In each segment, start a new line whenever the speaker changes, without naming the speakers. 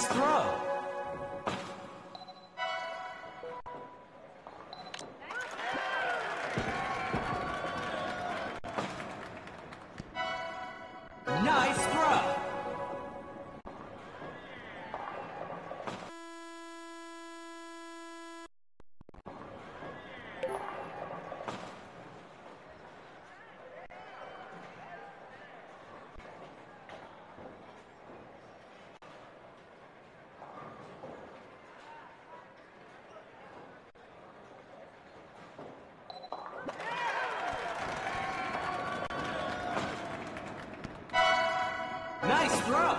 Nice throw. Nice throw.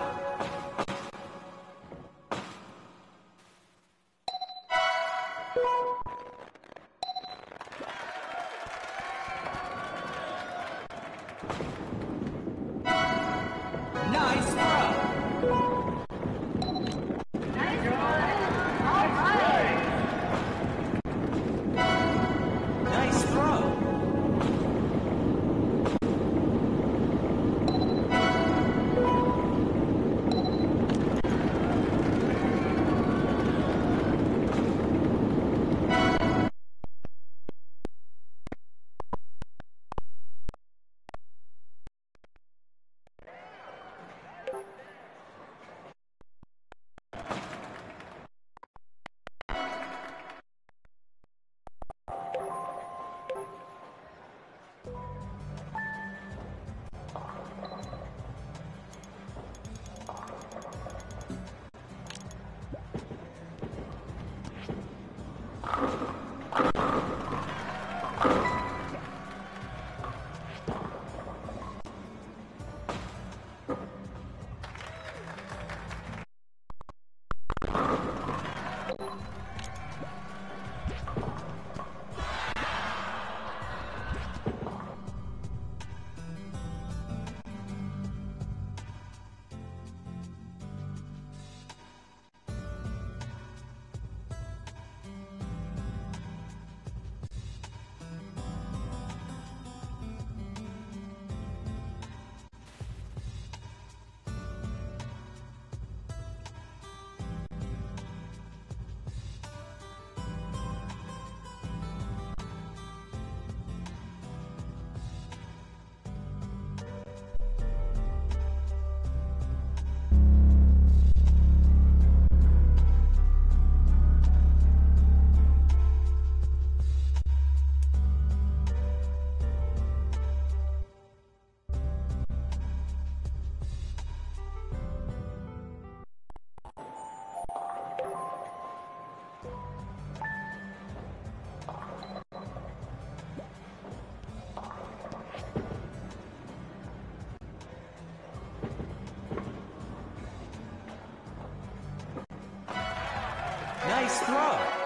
Nice nice throw.